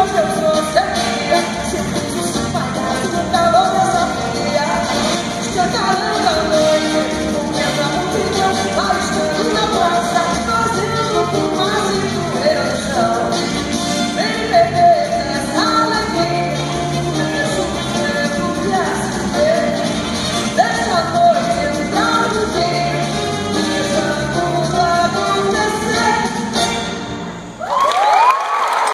我想说声感的小朋友